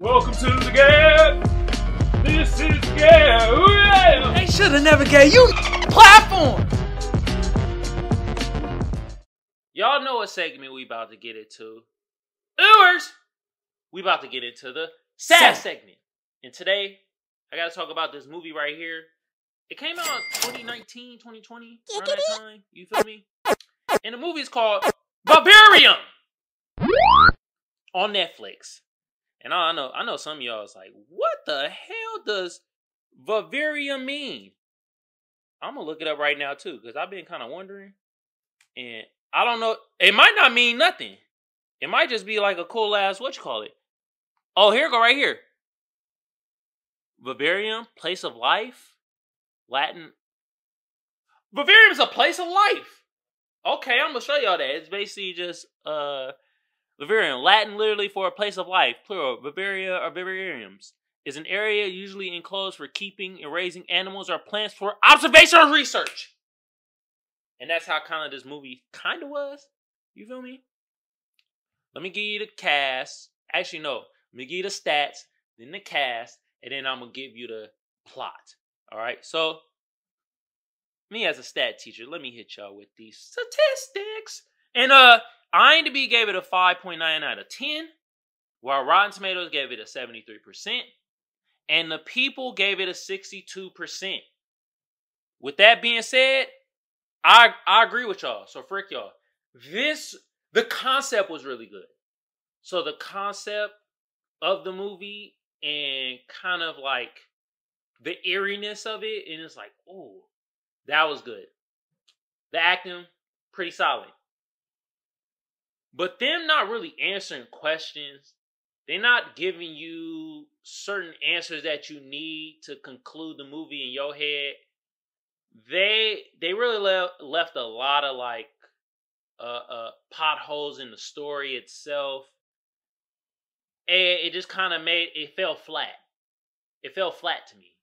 Welcome to the gap. This is gap. Ooh, yeah. They should have never gave you platform. Y'all know what segment we about to get into. Ewers! We about to get into the SAF segment. And today, I gotta talk about this movie right here. It came out 2019, 2020, around that time. You feel me? And the movie is called Vivarium on Netflix. And I know, I know some of y'all is like, what the hell does Vivarium mean? I'm gonna look it up right now too, because I've been kind of wondering. And I don't know. It might not mean nothing. It might just be like a cool ass what you call it. Oh, here go right here. Vivarium, place of life, Latin. Vivarium is a place of life. Okay, I'm gonna show y'all that. It's basically just uh Vivarium, Latin literally for a place of life, plural. Vivaria or Vivariums is an area usually enclosed for keeping and raising animals or plants for observation or research. And that's how kind of this movie kind of was. You feel me? Let me give you the cast. Actually, no. Let me give you the stats, then the cast, and then I'm gonna give you the plot. All right. So, me as a stat teacher, let me hit y'all with these statistics. And uh, IMDb gave it a 5.9 out of 10, while Rotten Tomatoes gave it a 73%, and the people gave it a 62%. With that being said, I I agree with y'all. So frick y'all. This the concept was really good. So the concept of the movie and kind of like the eeriness of it, and it's like, oh, that was good. The acting, pretty solid. But them not really answering questions, they're not giving you certain answers that you need to conclude the movie in your head they they really left left a lot of like uh, uh potholes in the story itself. And it just kind of made it fell flat. It fell flat to me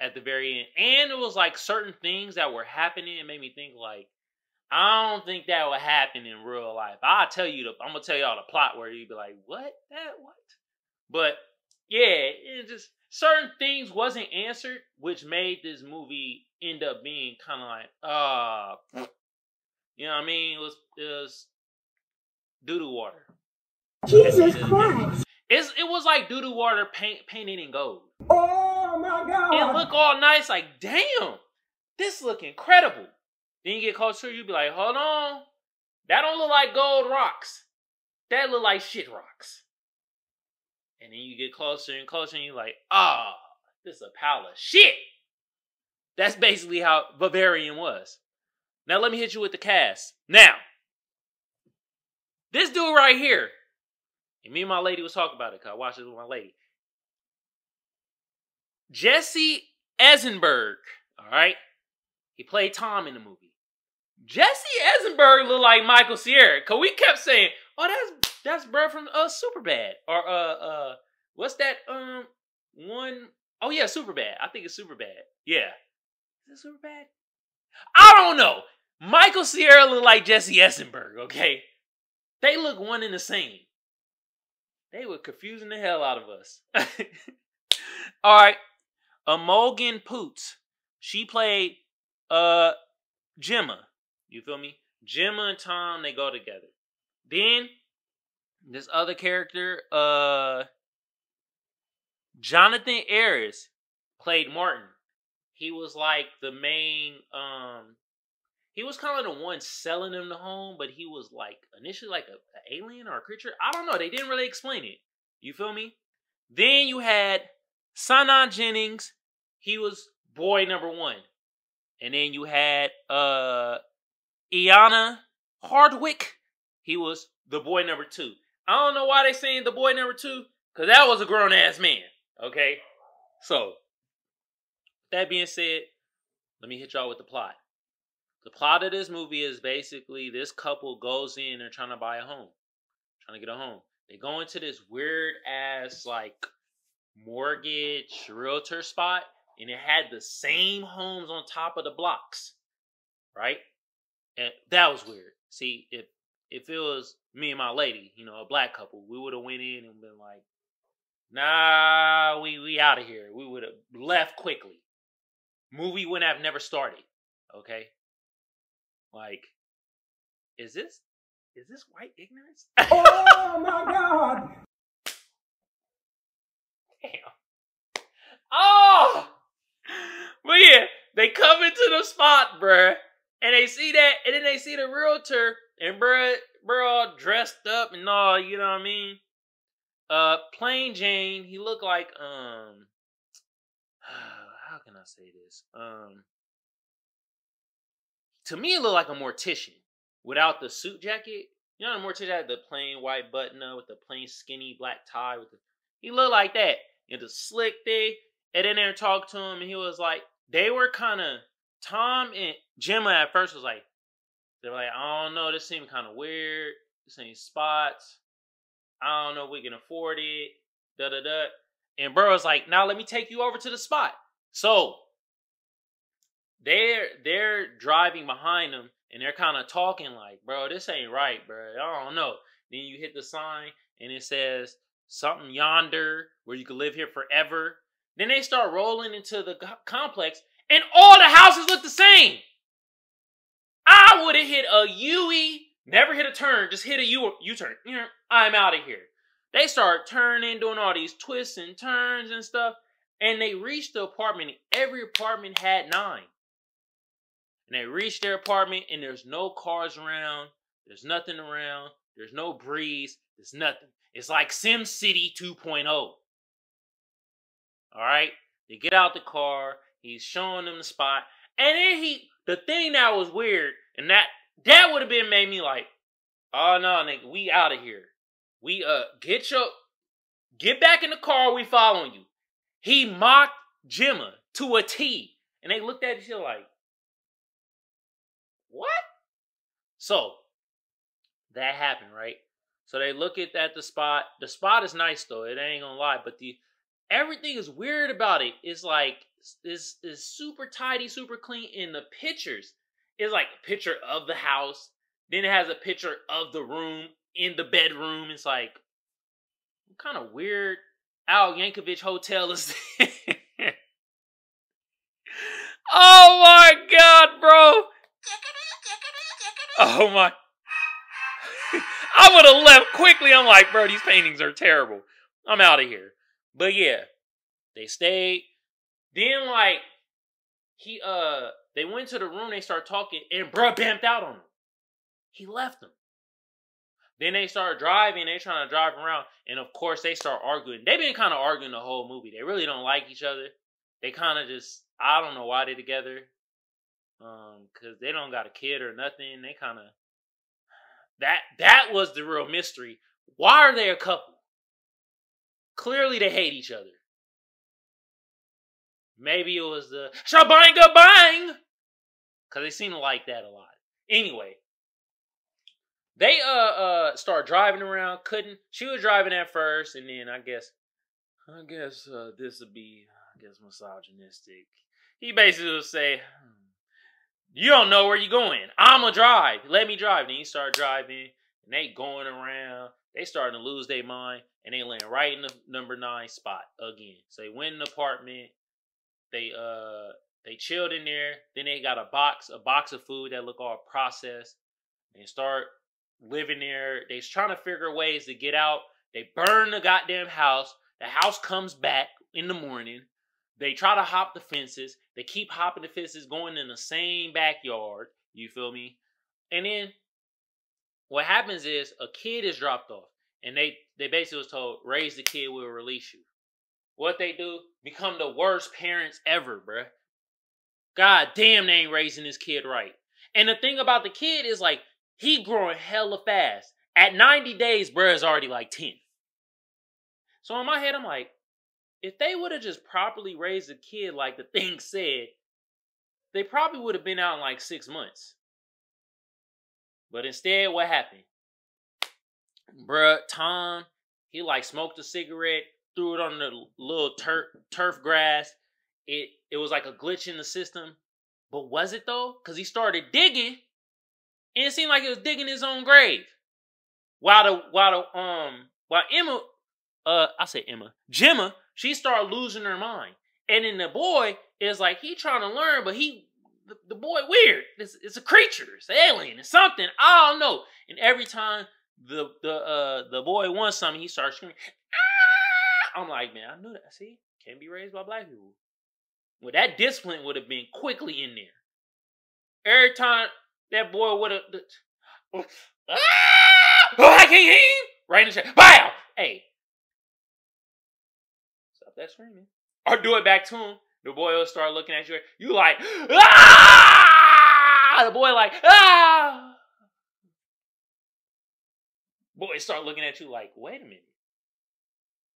at the very end. And it was like certain things that were happening and made me think like i don't think that would happen in real life i'll tell you the i'm gonna tell y'all the plot where you'd be like what that what but yeah it just certain things wasn't answered which made this movie end up being kind of like, uh, you know what I mean? It was, it was doo doo water. Jesus Christ. It's, it was like doo doo water paint, painted in gold. Oh my God. It looked all nice, like, damn, this look incredible. Then you get closer, you be like, hold on. That don't look like gold rocks. That look like shit rocks. And then you get closer and closer, and you're like, ah, oh, this is a pile of shit. That's basically how Vivarium was. Now let me hit you with the cast. Now, this dude right here, and me and my lady was talking about it because I watched it with my lady. Jesse Eisenberg, all right? He played Tom in the movie. Jesse Eisenberg looked like Michael Cera, cause we kept saying, "Oh, that's that's bro from uh Superbad," or uh uh, what's that um one? Oh yeah, Superbad. I think it's Superbad. Yeah, is super bad? I don't know. Michael Cera looked like Jesse Eisenberg, okay? They look one and the same. They were confusing the hell out of us. All right. Imogen Poots. She played uh Gemma. You feel me? Gemma and Tom, they go together. Then this other character, uh Jonathan Aris played Martin he was like the main um he was kind of the one selling him the home, but he was like initially like a, alien or a creature. I don't know. They didn't really explain it. You feel me? Then you had Senan Jennings. He was boy number one. And then you had uh Eanna Hardwicke. He was the boy number two. I don't know why they saying the boy number two, because that was a grown ass man. Okay? So that being said, let me hit y'all with the plot. The plot of this movie is basically this couple goes in, they're trying to buy a home, trying to get a home. They go into this weird ass like mortgage realtor spot, and it had the same homes on top of the blocks, right? And that was weird. See, if if it was me and my lady, you know, a black couple, we would have went in and been like, Nah, we we out of here. We would have left quickly. Movie wouldn't have never started. Okay. Like, is this is this white ignorance? Oh my God! Damn. Oh! But yeah, they come into the spot, bruh, and they see that, and then they see the realtor, and bruh, bruh all dressed up and all, you know what I mean? Uh, plain Jane, he looked like, um, how can I say this? Um, to me, it looked like a mortician without the suit jacket. You know, the mortician had the plain white button up with the plain skinny black tie with the. He looked like that. And the slick thing. And then they talked to him, and he was like, they were kind of Tom and Gemma at first was like, they were like, I don't know, this seemed kind of weird. This ain't spots. I don't know if we can afford it. Da da da. And bro was like, now let me take you over to the spot. So they're they're driving behind them and they're kind of talking like, bro, this ain't right, bro. I don't know. Then you hit the sign and it says something yonder where you can live here forever. Then they start rolling into the complex and all the houses look the same. I would have hit a U-E, never hit a turn, just hit a U U-turn. You know, I'm out of here. They start turning, doing all these twists and turns and stuff, and they reached the apartment. Every apartment had nine. And they reach their apartment, and there's no cars around. There's nothing around. There's no breeze. There's nothing. It's like Sim City 2.0. All right? They get out the car. He's showing them the spot. And then he, the thing that was weird, and that, that would have been made me like, oh no, nigga, we out of here. We, uh, get your, get back in the car. We following you. He mocked Gemma to a T. And they looked at each other like, what? So that happened, right? So they look at, at the spot. The spot is nice though. It ain't gonna lie, but the everything is weird about it. It's like is is super tidy, super clean. In the pictures, it's like a picture of the house. Then it has a picture of the room in the bedroom. It's like kind of weird Al Yankovic hotel is this? oh my god, bro! Oh my. I would have left quickly. I'm like, bro, these paintings are terrible. I'm out of here. But yeah, they stayed. Then like he uh they went to the room, they start talking, and bruh bamped out on him. He left them. Then they start driving, they trying to drive around, and of course they start arguing. They've been kind of arguing the whole movie. They really don't like each other. They kind of just I don't know why they're together. Um, cause they don't got a kid or nothing. They kind of that that was the real mystery. Why are they a couple? Clearly they hate each other. Maybe it was the shabanga bang, cause they seem to like that a lot. Anyway, they uh uh start driving around. Couldn't she was driving at first, and then I guess I guess uh, this would be I guess misogynistic. He basically would say, hmm, "You don't know where you're going. I'ma drive. Let me drive." Then he start driving, and they going around. They starting to lose their mind, and they land right in the number nine spot again. So they win an apartment. They uh they chilled in there. Then they got a box, a box of food that look all processed. They start living there. They's trying to figure ways to get out. They burn the goddamn house. The house comes back in the morning. They try to hop the fences. They keep hopping the fences, going in the same backyard. You feel me? And then what happens is a kid is dropped off, and they they basically was told, raise the kid, we'll release you. What they do? Become the worst parents ever, bruh. God damn, they ain't raising this kid right. And the thing about the kid is like he growing hella fast. At 90 days, bruh is already like 10. So in my head, I'm like, if they would have just properly raised the kid like the thing said, they probably would have been out in like six months. But instead, what happened? Bruh, Tom, he like smoked a cigarette, threw it on the little turf turf grass. It it was like a glitch in the system. But was it though? Because he started digging, and it seemed like he was digging his own grave. While the while the um while Emma uh, I say Emma, Gemma, she started losing her mind. And then the boy is like, he trying to learn, but he, the, the boy weird. It's, it's a creature. It's an alien. It's something. I don't know. And every time the the uh the boy wants something, he starts screaming. Ah! I'm like, man, I knew that. See, can't be raised by black people. Well, that discipline would have been quickly in there. Every time that boy would have, ah! oh, I can't hear. Right in the chest. Bow. Hey, stop that screaming. Or do it back to him. The boy will start looking at you. You like, ah! The boy like, ah! Boys start looking at you like, wait a minute.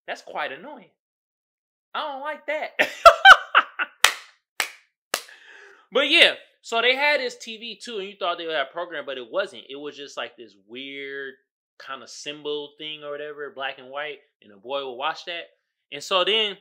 That's quite annoying. I don't like that. but yeah, so they had this TV too, and you thought they would have a program, but it wasn't. It was just like this weird kind of symbol thing or whatever, black and white, and the boy would watch that. And so then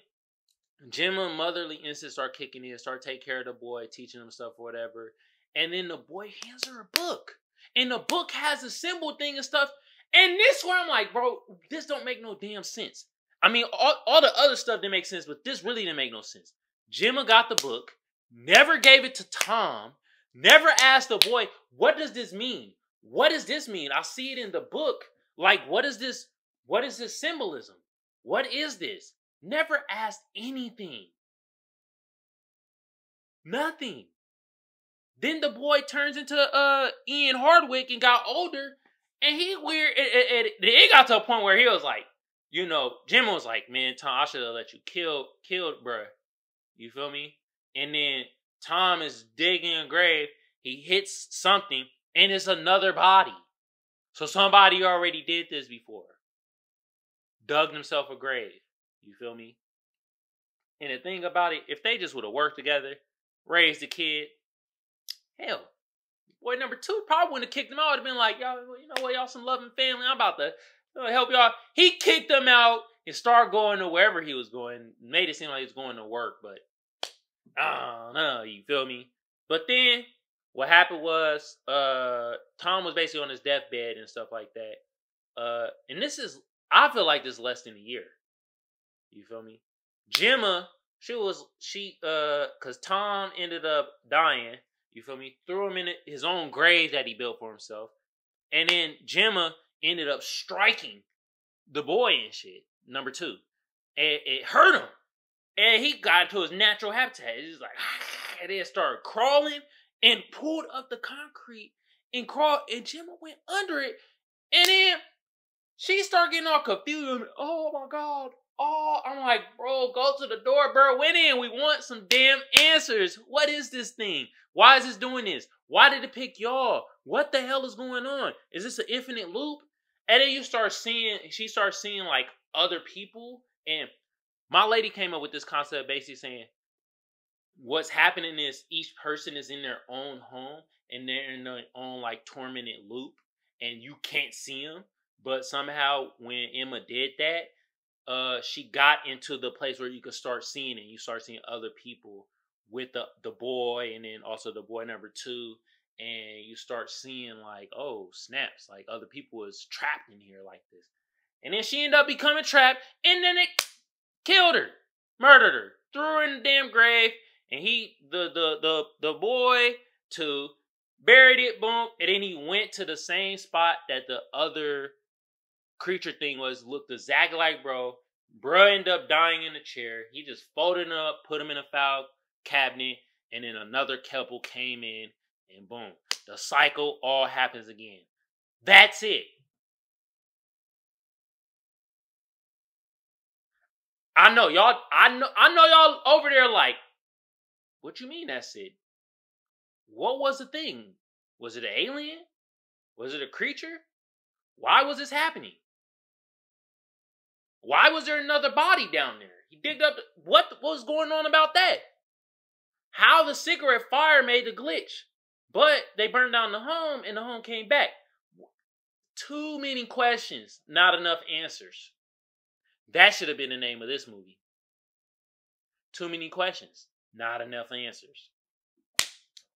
Gemma motherly instincts start kicking in, start taking care of the boy, teaching him stuff or whatever. And then the boy hands her a book. And the book has a symbol thing and stuff. And this where I'm like, bro, this don't make no damn sense. I mean, all, all the other stuff didn't make sense, but this really didn't make no sense. Gemma got the book, never gave it to Tom, never asked the boy, what does this mean? What does this mean? I see it in the book. Like, what is this? What is this symbolism? What is this? Never asked anything. Nothing. Then the boy turns into uh Eanna Hardwicke and got older, and he weird. It, it, it, it got to a point where he was like, you know, Jim was like, man, Tom, I should have let you kill, killed, bruh. You feel me? And then Tom is digging a grave. He hits something, and it's another body. So somebody already did this before. Dug himself a grave. You feel me? And the thing about it, if they just would have worked together, raised the kid, hell, boy number two probably wouldn't have kicked him out. Would have been like, y'all, you know what, y'all some loving family. I'm about to help y'all. He kicked them out and started going to wherever he was going. Made it seem like he was going to work, but I don't know. You feel me? But then what happened was uh Tom was basically on his deathbed and stuff like that. Uh and this is I feel like this less than a year. You feel me? Gemma, she was she uh cause Tom ended up dying, you feel me? Threw him in his own grave that he built for himself. And then Gemma ended up striking the boy and shit, number two. And it hurt him. And he got into his natural habitat. He's like, and then started crawling and pulled up the concrete and crawled. And Gemma went under it. And then she started getting all confused. Oh my God. Oh, I'm like, bro, go to the door, bro. Went in. We want some damn answers. What is this thing? Why is this doing this? Why did it pick y'all? What the hell is going on? Is this an infinite loop? And then you start seeing, she starts seeing like other people. And my lady came up with this concept basically saying, what's happening is each person is in their own home and they're in their own like tormented loop and you can't see them. But somehow when Emma did that, uh, she got into the place where you could start seeing it. You start seeing other people with the the boy and then also the boy number two and you start seeing like oh snaps like other people is trapped in here like this and then she ended up becoming trapped and then it killed her murdered her threw her in the damn grave and he the the the, the boy to buried it boom and then he went to the same spot that the other creature thing was looked exactly like bro bro ended up dying in the chair he just folded him up put him in a file cabinet, and then another couple came in, and boom, the cycle all happens again. That's it. I know y'all. I know. I know y'all over there. Like, what you mean? That's it. What was the thing? Was it an alien? Was it a creature? Why was this happening? Why was there another body down there? He digged up. What was going on about that? how the cigarette fire made the glitch. But they burned down the home and the home came back. Too many questions, not enough answers. That should have been the name of this movie. Too many questions, not enough answers.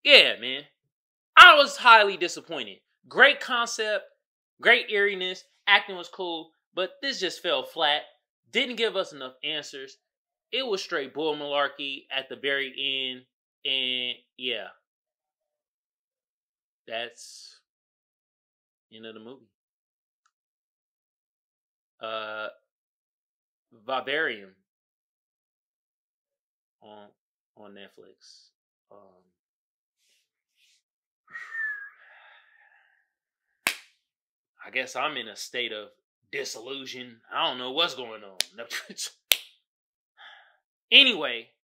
Yeah, man. I was highly disappointed. Great concept, great eeriness, acting was cool, but this just fell flat. didn't give us enough answers. It was straight bull malarkey at the very end, and yeah, that's end of the movie. Uh, Vivarium on on Netflix. Um, I guess I'm in a state of disillusion. I don't know what's going on. anyway,